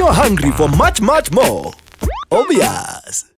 hungry for much, much more. Obvious.